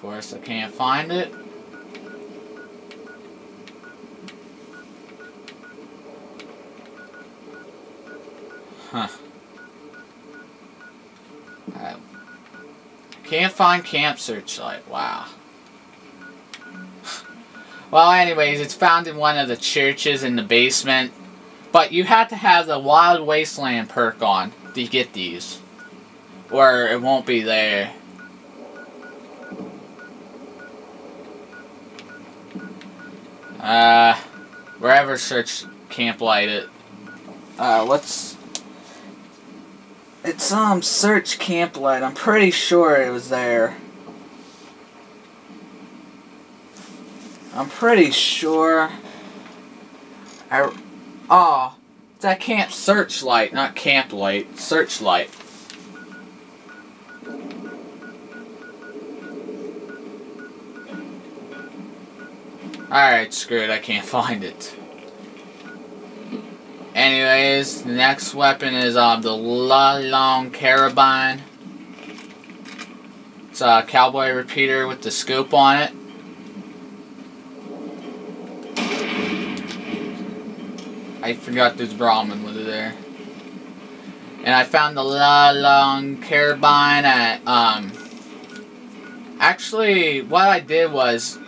Of course, I can't find it. Huh. I can't find Camp Searchlight. Wow. well, anyways, it's found in one of the churches in the basement. But you have to have the Wild Wasteland perk on to get these. Or it won't be there. Uh, wherever search Camp Light it. Uh, what's... It's, um, search Camp Light. I'm pretty sure it was there. I'm pretty sure... I... Oh, it's at Camp Searchlight, not Camp Light. Searchlight. Alright, screw it, I can't find it. Anyways, the next weapon is um, the La Longue Carabine. It's a cowboy repeater with the scope on it. I forgot this Brahmin was there. And I found the La Longue Carabine at, um... Actually, what I did was...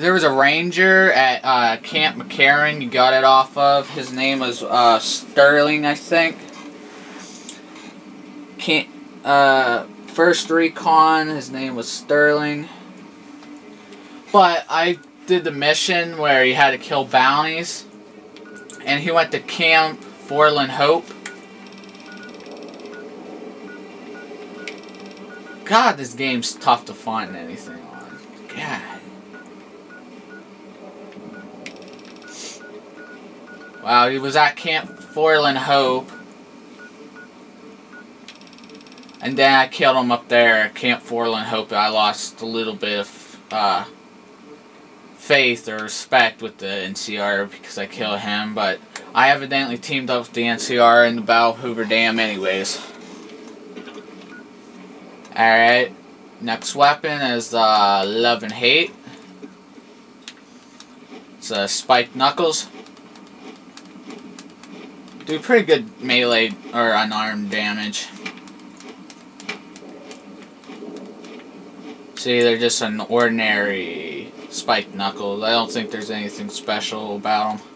There was a ranger at uh, Camp McCarran you got it off of. His name was uh, Sterling, I think. Can't, uh, first recon, his name was Sterling. But I did the mission where you had to kill bounties and he went to Camp Forlorn Hope. God, this game's tough to find anything on. God. Wow, he was at Camp Forlorn Hope. And then I killed him up there at Camp Forlorn Hope. I lost a little bit of uh, faith or respect with the NCR because I killed him, but I evidently teamed up with the NCR in the Battle of Hoover Dam anyways. Alright, next weapon is uh, Love and Hate. It's a uh, Spiked Knuckles. Do pretty good melee or unarmed damage. See, they're just an ordinary spiked knuckles. I don't think there's anything special about them.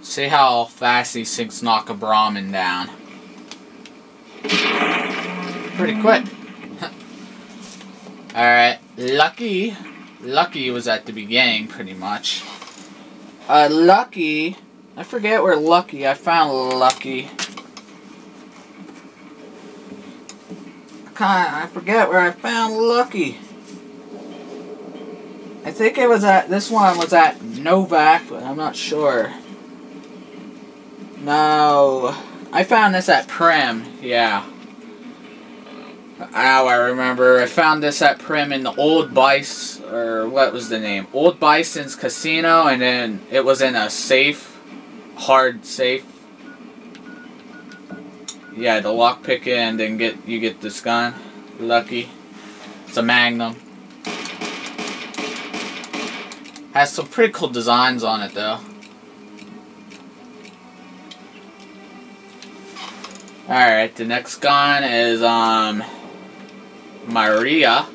See how fast these things knock a Brahmin down. Pretty quick. Alright, Lucky. Lucky was at the beginning, pretty much. Uh, Lucky. I forget where Lucky. I found Lucky. I forget where I found Lucky. I think it was at, this one was at Novak, but I'm not sure. No. I found this at Primm, yeah. Ow, I remember. I found this at Primm in the Old Bison, or what was the name? Old Bison's Casino, and then it was in a safe, hard safe yeah, the lockpick it and then get you get this gun. Lucky. It's a Magnum. Has some pretty cool designs on it though. Alright, the next gun is um Maria.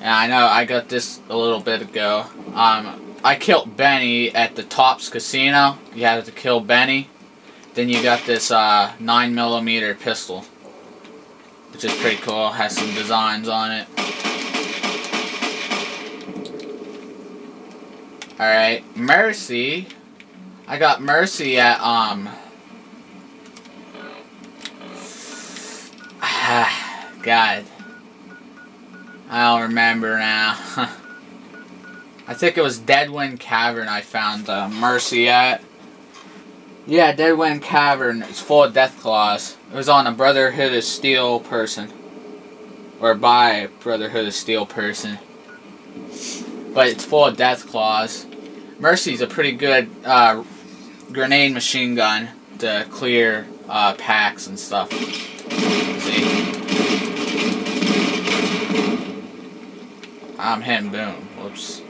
And I know I got this a little bit ago. Um I killed Benny at the Tops Casino. You had to kill Benny. Then you got this uh, 9mm pistol, which is pretty cool. Has some designs on it. Alright, Mercy. I got Mercy at, um... Ah God. I don't remember now. I think it was Deadwind Cavern I found uh, Mercy at. Yeah, Deadwind Cavern. It's full of Deathclaws. It was on a Brotherhood of Steel person. Or by Brotherhood of Steel person. But it's full of death Deathclaws. Mercy's a pretty good uh, grenade machine gun to clear uh, packs and stuff. I'm hitting Boone. Whoops.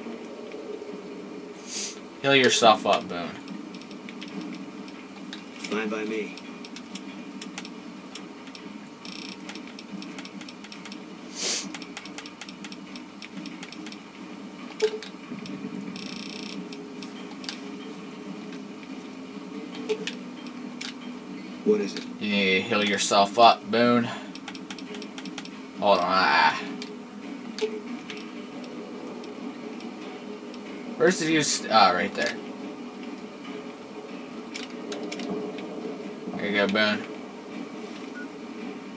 Heal yourself up, Boone. Fine by me. What is it? You need to heal yourself up, Boone. Hold on. Ah. Where's the? Ah, right there. There you go, Boone.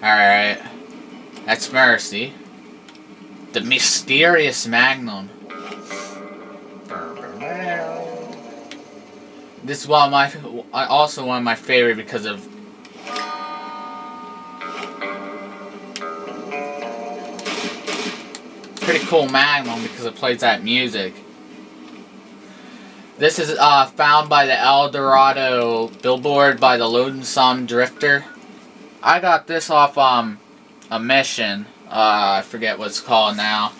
Alright. That's Mercy. The mysterious Magnum. This is one of my, also one of my favorite because of pretty cool Magnum because it plays that music. This is uh, found by the El Dorado billboard by the Lonesome Drifter. I got this off um, a mission. Uh, I forget what it's called now.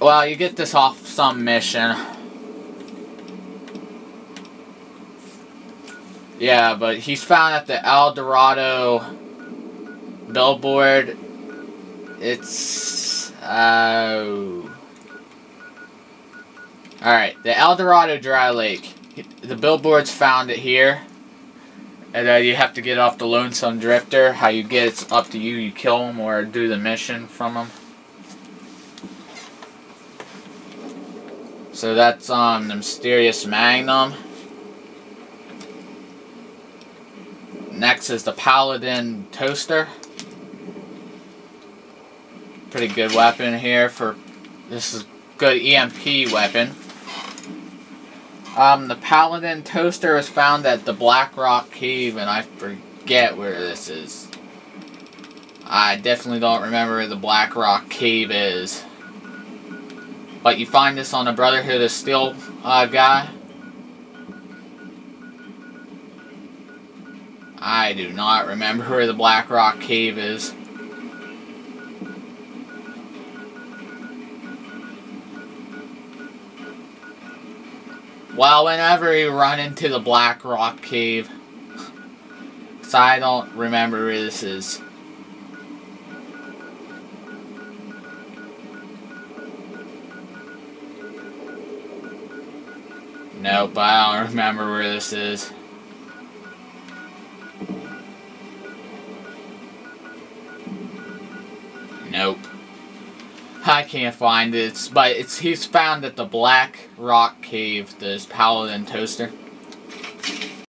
Well, you get this off some mission. Yeah, but he's found at the El Dorado billboard. It's oh. All right, the El Dorado Dry Lake. The billboards found it here, and uh, you have to get off the Lonesome Drifter. How you get it's up to you. You kill him or do the mission from him. So that's um the mysterious Magnum. Next is the Paladin Toaster. Pretty good weapon here for this is good EMP weapon. Um, the Paladin Toaster was found at the Black Rock Cave, and I forget where this is. I definitely don't remember where the Black Rock Cave is. But you find this on the Brotherhood of Steel uh, guy. I do not remember where the Black Rock Cave is. Well, whenever you run into the Black Rock Cave, so I don't remember where this is. Nope, I don't remember where this is. I can't find it, but it's he's found at the Black Rock Cave, this Paladin Toaster.